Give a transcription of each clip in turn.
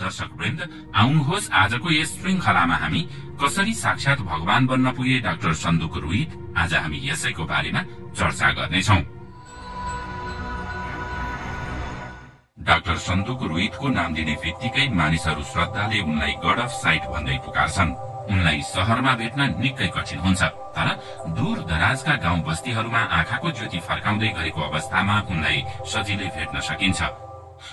दर्शक वृन्द आउनुहोस् आजको यस श्रृंखलामा हामी कसरी साक्षात भगवान बन्न पुगे डाक्टर सन्दुक रोहित आज हामी यसैको बारेमा चर्चा गर्नेछौ। डाक्टर सन्दुक रोहितको नाम दिने बित्तिकै मानिसहरू श्रद्धाले उनलाई गड अफ साइट भन्दै पुकार्छन्। उनलाई शहरमा भेट्न निकै कठिन हुन्छ तर दूर दराजका गाउँ बस्तीहरूमा आँखाको ज्योति फर्काउँदै गरेको अवस्थामा उनलाई सजिलै भेट्न सकिन्छ।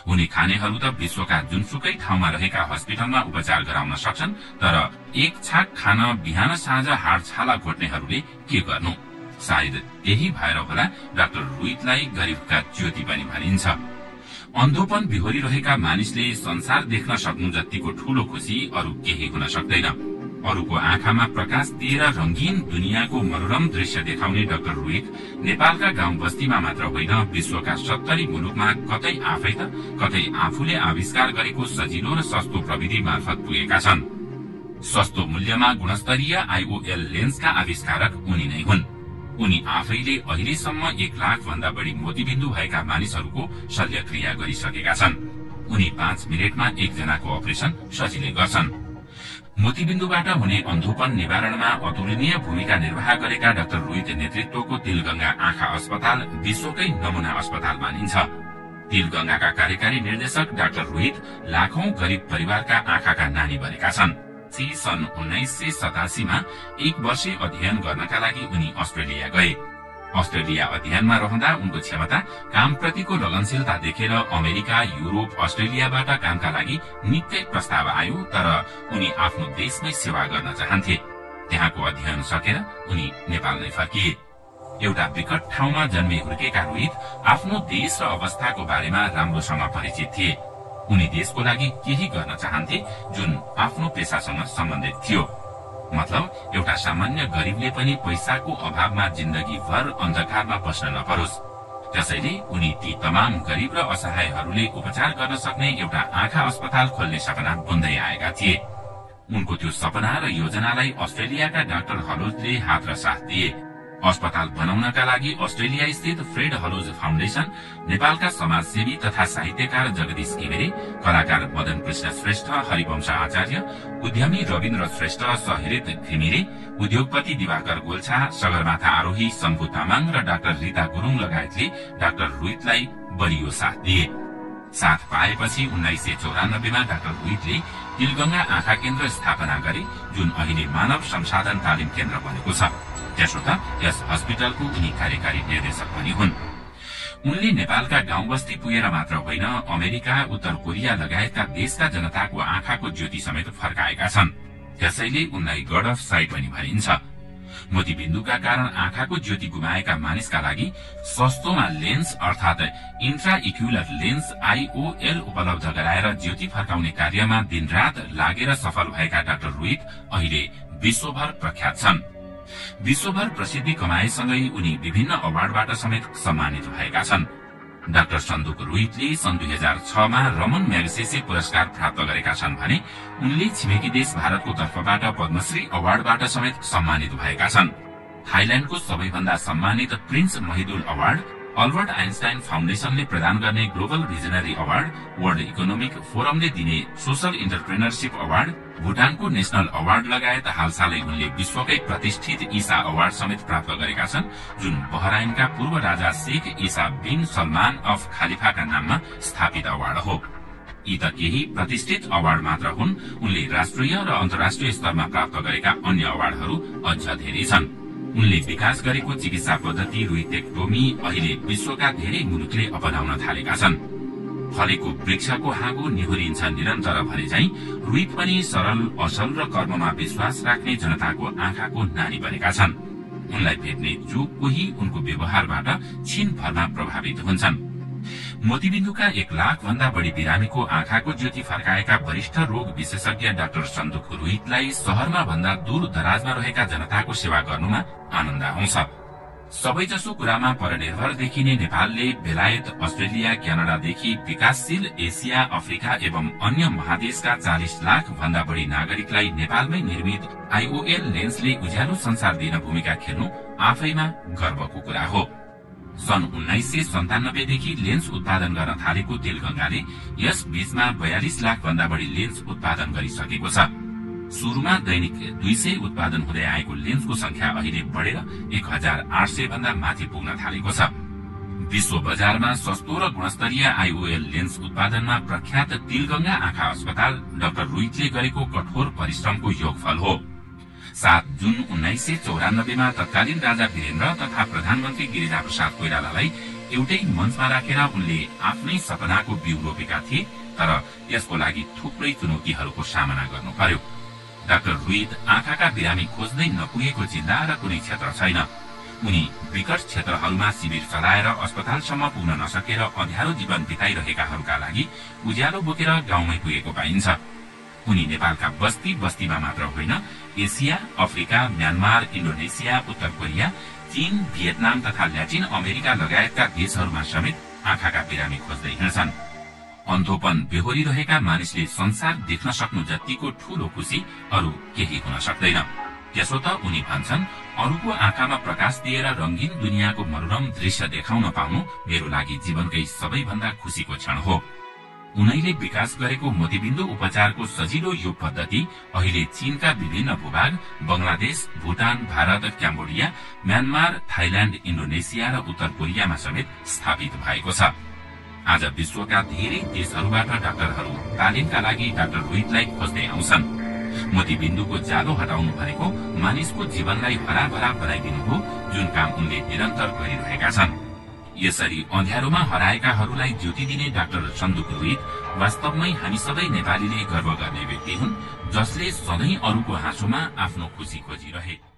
उनी खानेहरू त विश्वका जुनसुकै ठाउँमा रहेका हस्पिटलमा उपचार गराउन सक्छन् तर एक छाक खान बिहान साँझ हाड छाला घोट्नेहरूले के गर्नु? सायद यही भएर होला डाक्टर रोहितलाई गरिबका ज्योति पनि भनिन्छ। अन्धोपन बिहोरिरहेका मानिसले संसार देख्न सक्नु जतिको ठूलो खुशी अरू केही हुन सक्दैन। अरूको आँखामा प्रकाश दिएर रंगीन दुनियाँको मनोरम दृश्य देखाउने डाक्टर रोहित नेपालका गाउँ बस्तीमा मात्र होइन विश्वका सत्तरी मुलुकमा कतै आफै त कतै आफूले आविष्कार गरेको सजिलो र सस्तो प्रविधि मार्फत पुगेका छन्। सस्तो मूल्यमा गुणस्तरीय आईओएल लेन्सका आविष्कारक उनी नै हुन्। उनी आफैले अहिलेसम्म एक लाख भन्दा बढ़ी मोतीबिन्दु भएका मानिसहरूको शल्यक्रिया गरिसकेका छन्। उनी पाँच मिनटमा एकजनाको अपरेशन सजिलै गर्छन्। मोतीबिन्दुबाट हुने अन्धोपन निवारणमा अतुलनीय भूमिका निर्वाह गरेका डाक्टर रोहित नेतृत्वको तिलगंगा आँखा अस्पताल विश्वकै नमूना अस्पताल मानिन्छ। तिलगंगाका कार्यकारी निर्देशक डाक्टर रोहित लाखौं गरीब परिवारका आँखाका नानी बनेका छन्। सन् उन्नाइस सय सतासीमा एक वर्षे अध्ययन गर्नका लागि उनी अस्ट्रेलिया गए। अस्ट्रेलिया अध्ययनमा रहँदा उनको क्षमता कामप्रतिको लगनशीलता देखेर अमेरिका युरोप अस्ट्रेलियाबाट कामका लागि निकै प्रस्ताव आयो तर उनी आफ्नो देशमै सेवा गर्न चाहन्थे। त्यहाँको अध्ययन सकेर उनी नेपाल नै फर्किए एउटा विकट ठाउँमा जन्मे हुर्केका रोहित आफ्नो देश र अवस्थाको बारेमा राम्रोसँग परिचित थिए। उनी देशको लागि केही गर्न चाहन्थे जुन आफ्नो पेसासँग सम्बन्धित थियो। मतलब एउटा सामान्य गरीबले पनि पैसाको अभावमा जिन्दगीभर अन्धकारमा बस्न नपरोस्। त्यसैले उनी ती तमाम गरीब र असहायहरूले उपचार गर्न सक्ने एउटा आँखा अस्पताल खोल्ने सपना बुन्दै आएका थिए। उनको त्यो सपना र योजनालाई अस्ट्रेलियाका डाक्टर हलोजले हात र साथ दिए। अस्पताल बनाउनका लागि अस्ट्रेलिया स्थित फ्रेड हलोज फाउन्डेशन नेपालका समाजसेवी तथा साहित्यकार जगदीश घिमिरे कलाकार मदन कृष्ण श्रेष्ठ हरिवंश आचार्य उद्यमी रविन्द्र श्रेष्ठ सहिरित घिमिरे उद्योगपति दिवाकर गोल्छा सगरमाथा आरोही शम्भु तामाङ र डाक्टर रिता गुरूङ लगायतले डाक्टर रोहितलाई बलियो साथ दिए। साथ पाएपछि उन्नाइस सय चौरानब्बेमा डाक्टर रोहितले तिलगंगा आँखा केन्द्र स्थापना गरे जुन अहिले मानव संसाधन तालिम केन्द्र बनेको छ। त्यसो त यस हस्पिटलको उनी कार्यकारी निर्देशक पनि हुन्। उनले नेपालका गाउँ बस्ती पुगेर मात्र होइन अमेरिका उत्तर कोरिया लगायतका देशका जनताको आँखाको ज्योति समेत फर्काएका छन्। त्यसैले उनलाई गड अफ साइट पनि भनिन्छ। मोतीबिन्दुका कारण आँखाको ज्योति गुमाएका मानिसका लागि सस्तोमा लेन्स अर्थात इन्ट्रा इक्युलर लेन्स आईओएल उपलब्ध गराएर ज्योति फर्काउने कार्यमा दिनरात लागेर सफल भएका डाक्टर रोहित अहिले विश्वभर प्रख्यात छन्। विश्वभर प्रसिद्धि कमाएसँगै उनी विभिन्न अवार्डबाट समेत सम्मानित भएका छन्। डाक्टर सन्दुक रोहितले सन् दुई हजार छमा रमन म्यागसेसे पुरस्कार प्राप्त गरेका छन् भने उनले छिमेकी देश भारतको तर्फबाट पद्मश्री अवार्डबाट समेत सम्मानित भएका छन्। थाइल्याण्डको सबैभन्दा सम्मानित prince Mahidol award Albert Einstein फाउन्डेशनले प्रदान गर्ने global visionary award world economic फोरमले दिने सोशल इन्टरप्रेनरसिप अवार्ड भूटानको नेशनल अवार्ड लगायत हालसालै उनले विश्वकै प्रतिष्ठित ईसा अवार्ड समेत प्राप्त गरेका छन् जुन बहराइनका पूर्व राजा शेख ईसा बिन सलमान अफ खालिफाका नाममा स्थापित अवार्ड हो। यी त केही प्रतिष्ठित अवार्ड मात्र हुन् उनले राष्ट्रिय र अन्तर्राष्ट्रिय स्तरमा प्राप्त गरेका अन्य अवार्डहरू अझ धेरै छन्। उनले विकास गरेको चिकित्सा पद्धति रुइटेक्टोमी अहिले विश्वका धेरै मुलुकले अपनाउन थालेका छन्। फलेको वृक्षको हाँगो निहुरिन्छ निरन्तर भने झै रुइत पनि सरल असल र कर्ममा विश्वास राख्ने जनताको आँखाको नानी बनेका छन्। उनलाई भेट्ने जो कोही उनको व्यवहारबाट छिनभरमा प्रभावित हुन्छन्। मोतीबिन्दुका एक लाख भन्दा बढ़ी बिरामीको आँखाको ज्योति फर्काएका वरिष्ठ रोग विशेषज्ञ डाक्टर सन्दुक रोहितलाई शहरमा भन्दा दूर दराजमा रहेका जनताको सेवा गर्नुमा आनन्द आउँछ। सबैजसो कुरामा परनिर्भर देखिने नेपालले बेलायत अस्ट्रेलिया क्यानाडादेखि विकासशील एसिया अफ्रिका एवं अन्य महादेशका चालिस लाख भन्दा बढ़ी नागरिकलाई नेपालमै निर्मित आईओएल लेन्सले उज्यालो संसार दिन भूमिका खेल्नु आफैमा गर्वको कुरा हो। सन् उन्नाइस सय सन्तानब्बेदेखि लेन्स उत्पादन गर्न थालेको तेलगंगाले यस बीचमा बयालिस लाख भन्दा बढ़ी लेन्स उत्पादन गरिसकेको छ। शुरूमा दैनिक दुई सय उत्पादन हुँदै आएको लेन्सको संख्या अहिले बढ़ेर एक हजार आठ सय भन्दा माथि पुग्न थालेको छ। विश्व बजारमा सस्तो र गुणस्तरीय आईओएल लेन्स उत्पादनमा प्रख्यात तिलगंगा आँखा अस्पताल डाक्टर रुइतले गरेको कठोर परिश्रमको योगफल हो। सात जुन उन्नाइस सय चौरानब्बेमा तत्कालीन राजा वीरेन्द्र तथा प्रधानमन्त्री गिरिजा प्रसाद कोइरालालाई एउटै मञ्चमा राखेर उनले आफ्नै सपनाको बिउ रोपेका थिए तर यसको लागि थुप्रै चुनौतीहरूको सामना गर्नु पर्यो। डाक्टर रुइद आँखाका बिरामी खोज्दै नपुगेको जिल्ला र कुनै क्षेत्र छैन। उनी विकट क्षेत्रहरूमा शिविर चलाएर अस्पतालसम्म पुग्न नसकेर अध्यारो जीवन बिताइरहेकाहरूका लागि उज्यालो बोकेर गाउँमै पुगेको पाइन्छ। उनी नेपालका बस्ती बस्तीमा मात्र होइन। एसिया अफ्रिका म्यानमार इण्डोनेसिया उत्तर कोरिया चीन भियतनाम तथा ल्याटिन अमेरिका लगायतका देशहरूमा समेत आँखाका बिरामी खोज्दै हिँड्छन्। अन्धोपन बेहोरिरहेका मानिसले संसार देख्न सक्नु जतिको ठूलो खुशी अरू केही हुन सक्दैन। त्यसो त उनी भन्छन् अरूको आँखामा प्रकाश दिएर रंगीन दुनियाँको मनोरम दृश्य देखाउन पाउनु मेरो लागि जीवनकै सबैभन्दा खुशीको क्षण हो। उनैले विकास गरेको मोतीबिन्दु उपचारको सजिलो यो पद्धति अहिले चीनका विभिन्न भूभाग Bangladesh Bhutan Bharat Cambodia Myanmar Thailand Indonesia र उत्तर कोरियामा समेत स्थापित भएको छ। आज विश्वका धेरै देशहरूबाट डाक्टरहरू तालिमका लागि डाक्टर रोहितलाई खोज्दै आउँछन्। मोतीबिन्दुको जालो हटाउनु भनेको मानिसको जीवनलाई हराभरा बनाइदिनु हो जुन काम उनले निरन्तर गरिरहेका छन्। यसरी अँध्यारोमा हराएकाहरूलाई ज्योति दिने डाक्टर सन्दुक रोहित वास्तवमै हामी सबै नेपालीले गर्व गर्ने व्यक्ति हुन् जसले सधैँ अरूको हाँसोमा आफ्नो खुशी खोजिरहे।